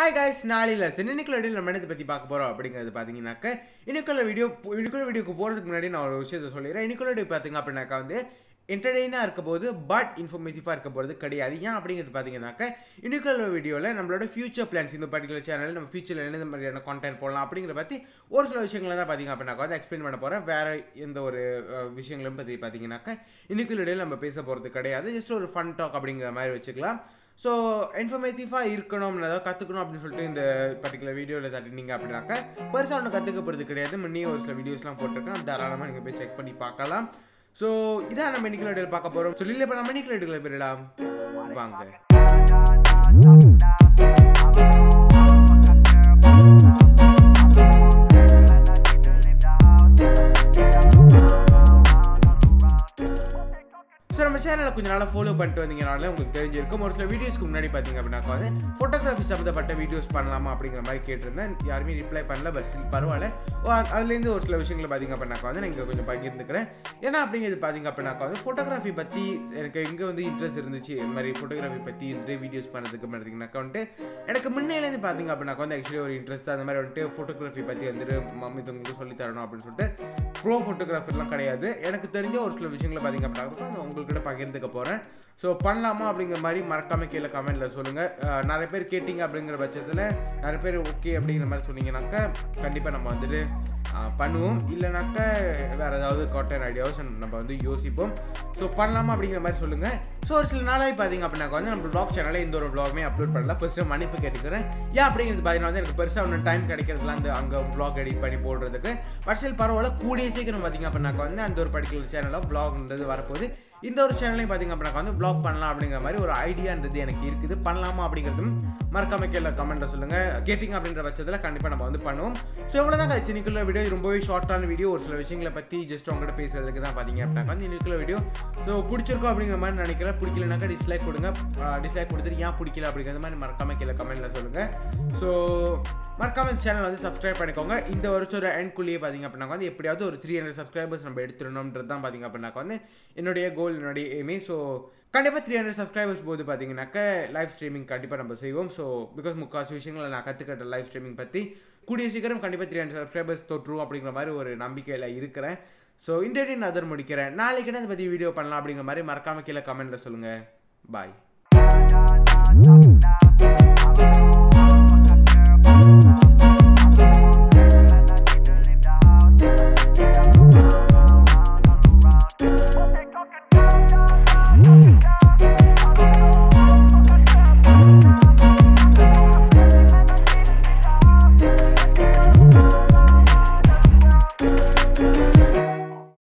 Hi guys நாளையில் இன்னைக்குள்ள video நம்ம என்னத்தை பற்றி பார்க்க போகிறோம் அப்படிங்கிறது பார்த்தீங்கன்னாக்க இன்னைக்குள்ள வீடியோ இன்னைக்குள்ள வீடியோக்கு போகிறதுக்கு முன்னாடி நான் ஒரு விஷயத்த சொல்லிடுறேன். இன்னைக்குள்ள வீடியோ பார்த்தீங்க அப்படின்னாக்கா வந்து என்டர்டெயினாக இருக்க போது பட் இன்ஃபர்மேட்டிவாக இருக்க போகிறது கிடையாது. ஏன் அப்படிங்கிறது பார்த்தீங்கன்னாக்க இன்னைக்குள்ள வீடியோவில் நம்மளோட ஃபியூச்சர் பிளான்ஸ் இந்த பர்டிகுலர் சேனல் நம்ம ஃபியூச்சரில் என்ன மாதிரியான கான்டென்ட் போடலாம் அப்படிங்கிற பற்றி ஒரு சில விஷயங்களை தான் பார்த்தீங்க அப்படின்னாக்கா வந்து எக்ஸ்பிளைன் பண்ண போகிறேன் வேறு எந்த ஒரு விஷயங்களும் பற்றி பார்த்தீங்கன்னாக்க இன்னைக்குள்ள வீடியோவில் நம்ம பேச போகிறது கிடையாது. ஜஸ்ட் ஒரு ஃபன் டாக் அப்படிங்கிற மாதிரி வச்சுக்கலாம். ஸோ இன்ஃபர்மேட்டிவாக இருக்கணும் ஏதாவது கற்றுக்கணும் அப்படின்னு சொல்லிட்டு இந்த பர்டிகுலர் வீடியோவில் தட்டினீங்க அப்படின்னாக்க பெருசாக ஒன்று கற்றுக்க போகிறது கிடையாது. முன்னே ஒரு சில வீடியோஸ்லாம் போட்டிருக்கேன். தாராளமாக நீங்கள் போய் செக் பண்ணி பார்க்கலாம். ஸோ இதான் நம்ம இன்னைக்கு பார்க்க போகிறோம் ஸோ இல்லை இப்போ நம்ம இன்னைக்கு வீடியோவில் போயிடலாம். வாங்க. ஸோ நம்ம சேனலை கொஞ்ச நாளாக ஃபாலோ பண்ணிட்டு வந்தீங்கனால உங்களுக்கு தெரிஞ்சிருக்கும். ஒரு சில வீடியோஸ்க்கு முன்னாடி பார்த்தீங்க அப்படின்னாக்கா வந்து ஃபோட்டோகிராஃபி சம்மந்தப்பட்ட வீடியோஸ் பண்ணலாமா அப்படிங்கிற மாதிரி கேட்டிருந்தேன். யாருமே ரிப்ளை பண்ணல பட் ஸ்டில் பரவாயில்ல. அதுலேருந்து ஒரு சில விஷயங்களை பார்த்தீங்க அப்படின்னாக்கா வந்து நான் இங்கே கொஞ்சம் பகிர்ந்துக்கிறேன். ஏன்னா அப்படிங்கிறது பார்த்தீங்க அப்படின்னாக்கா வந்து ஃபோட்டோகிராஃபி பற்றி எனக்கு எங்கே வந்து இன்ட்ரெஸ்ட் இருந்துச்சு. இந்த மாதிரி ஃபோட்டோகிராஃபி பற்றி இந்த வீடியோஸ் பண்ணதுக்கு பார்த்தீங்கன்னாக்கா வந்துட்டு எனக்கு முன்னேலேருந்து பார்த்தீங்க அப்படின்னாக்கா வந்து ஆக்சுவலி ஒரு இன்ட்ரெஸ்ட் அந்த மாதிரி வந்துட்டு ஃபோட்டோகிராஃபி பற்றி வந்துட்டு மம்மி உங்களுக்கு சொல்லி தரணும் அப்படின்னு சொல்லிட்டு ப்ரோ ஃபோட்டோகிராஃபர்லாம் கிடையாது. எனக்கு தெரிஞ்ச ஒரு சில விஷயங்களை பார்த்தீங்க அப்படின்னா உங்களுக்கு உங்ககிட்ட பகிர்ந்துக்க போகிறேன் ஸோ பண்ணலாமா அப்படிங்கிற மாதிரி மறக்காம கீழே கமெண்ட்டில் சொல்லுங்கள் நிறைய பேர் கேட்டிங்க அப்படிங்கிற பட்சத்தில் நிறைய பேர் ஓகே அப்படிங்கிற மாதிரி சொன்னீங்கன்னாக்கா கண்டிப்பாக நம்ம வந்துட்டு பண்ணுவோம். இல்லைனாக்கா வேறு ஏதாவது காட்டன் ஐடியாஸ் நம்ம வந்து யோசிப்போம். ஸோ பண்ணலாமா அப்படிங்கிற மாதிரி சொல்லுங்கள் ஸோ ஒரு சில நாளாக பார்த்தீங்க அப்படின்னாக்கா வந்து நம்ம ப்ளாக் சேனலில் இந்த ஒரு ப்ளாகுமே அப்லோட் பண்ணல. ஃபஸ்ட்டு மன்னிப்பு கேட்டுக்கிறேன். ஏன் அப்படிங்கிறது பார்த்தீங்கன்னா வந்து எனக்கு பெருசாக ஒன்று டைம் கிடைக்கிறதுல அந்த அங்கே ப்ளாக் எடிட் பண்ணி போடுறதுக்கு. பட் சில பரவாயில்ல. கூடிய சீக்கிரம் பார்த்தீங்க அப்படின்னாக்கா வந்து அந்த ஒரு பர்டிகுலர் சேனலில் ப்ளாக்ன்றது வரப்போகுது. இந்த ஒரு சேனலையும் பார்த்தீங்க அப்படின்னா வந்து ப்ளாக் பண்ணலாம் அப்படிங்கிற மாதிரி ஒரு ஐடியான்றது எனக்கு இருக்குது. பண்ணலாமா அப்படிங்கிறதும் மறக்காம கீழே கமெண்ட்டில் சொல்லுங்கள் கேட்டிங்க அப்படின்ற பட்சத்தில் கண்டிப்பாக நம்ம வந்து பண்ணுவோம். ஸோ இவ்வளோ தான் கழிச்சு இன்னைக்குள்ள வீடியோ ரொம்பவே ஷார்ட்டான வீடியோ ஒரு சில விஷயங்களை பற்றி ஜஸ்ட் உங்கள்கிட்ட பேசுறதுக்கு தான் பார்த்தீங்க அப்படின்னா வந்து இன்னைக்குள்ள வீடியோ ஸோ பிடிச்சிருக்கோம் அப்படிங்கிற மாதிரி நினைக்கிறேன். பிடிக்கலனாக்கா டிஸ்லைக் கொடுங்க. டிஸ்லைக் கொடுத்துட்டு ஏன் பிடிக்கல அப்படிங்கிற மாதிரி மறக்காம கீழே கமெண்ட்டில் சொல்லுங்கள் ஸோ மறக்காம இந்த சேனல் வந்து சப்ஸ்கிரைப் பண்ணிக்கோங்க. இந்த வருஷம் ஒரு எண்ட்குள்ளேயே பார்த்தீங்க அப்படின்னாக்கா வந்து எப்படியாவது ஒரு த்ரீ ஹண்ட்ரட் சப்ஸ்கிரைபர்ஸ் நம்ம எடுத்துடணுன்றது தான் பார்த்தீங்க அப்படின்னாக்கா வந்து என்னுடைய கோல் கோல்னுடைய ஸோ கண்டிப்பாக த்ரீ ஹண்ட்ரட் சப்ஸ்கிரைபர்ஸ் போது பார்த்தீங்கன்னாக்க லைவ் ஸ்ட்ரீமிங் கண்டிப்பாக நம்ம செய்வோம். ஸோ பிகாஸ் முக்கால்வாசி விஷயங்களை நான் கற்றுக்கிட்ட லைவ் ஸ்ட்ரீமிங் பற்றி கூடிய சீக்கிரம் கண்டிப்பாக த்ரீ ஹண்ட்ரட் சப்ஸ்கிரைபர்ஸ் தொற்றுவோம் அப்படிங்கிற மாதிரி ஒரு நம்பிக்கையில் இருக்கிறேன். ஸோ இந்த வீடியோ நான் அதர் முடிக்கிறேன். நாளைக்கு அதை பற்றி வீடியோ பண்ணலாம் அப்படிங்கிற மாதிரி மறக்காம கீழே கமெண்ட்டில் சொல்லுங்கள் பாய்